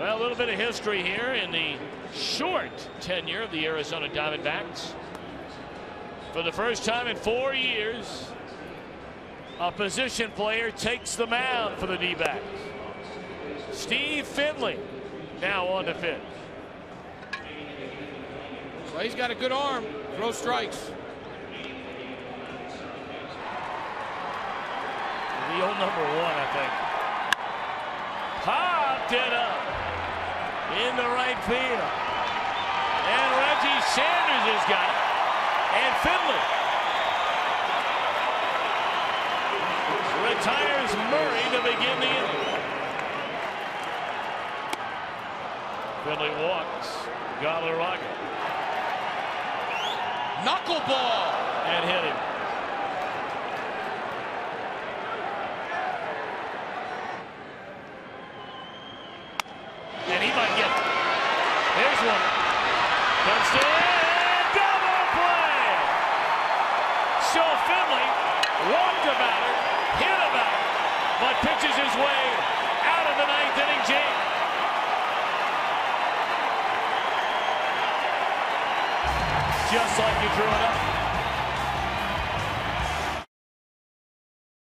Well, a little bit of history here in the short tenure of the Arizona Diamondbacks. For the first time in four years, a position player takes the mound for the D-backs. Steve Finley now on the pitch. Well, he's got a good arm. Throw strikes. The old number one, I think. Popped it up in the right field. And Reggie Sanders has got it. And Finley retires Murray to begin the inning. Finley walks. Galarraga. Knuckleball. And hit him. And he might get it. One. Dunston, double play. So Finley walked about it, hit about it, but pitches his way out of the ninth inning jam. Just like you drew it up.